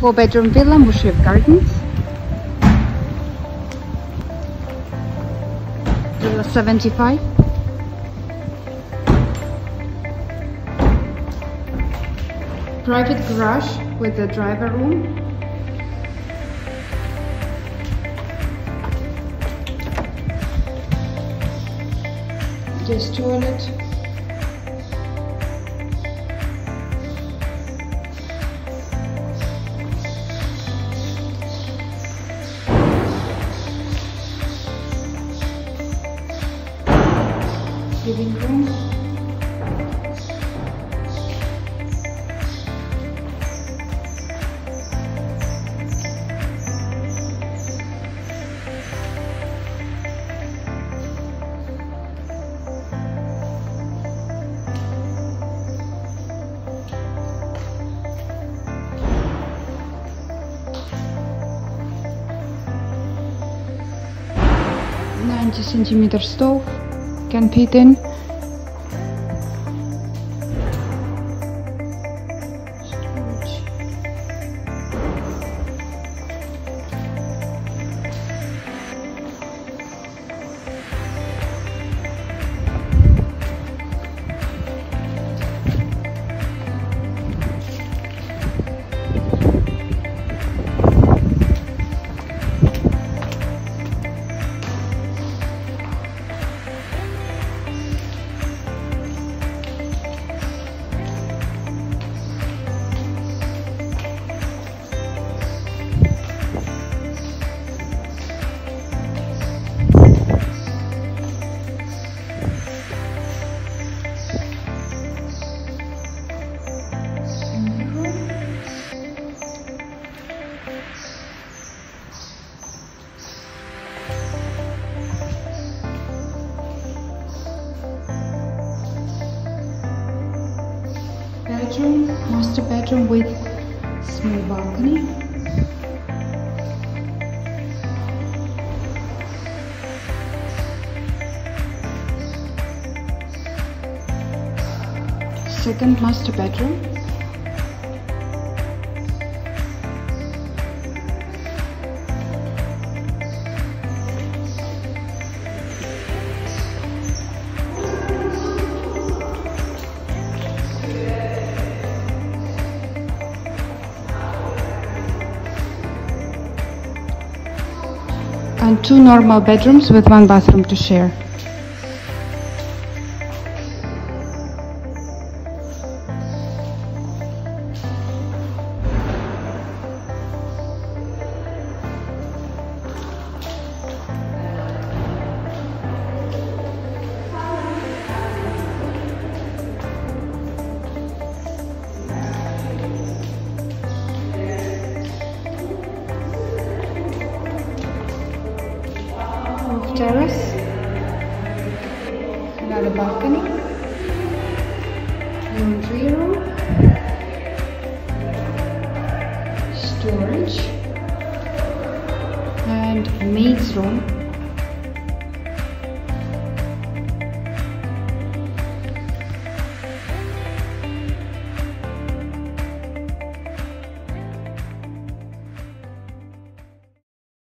Four bedroom villa, Mushrif Gardens. Villa 75. Private garage with a driver room. This toilet. перейдем. на антисантиметр стол can fit in. Bedroom, master bedroom with small balcony. Second master bedroom. And two normal bedrooms with one bathroom to share. Terrace, another balcony, laundry room, storage, and maid's room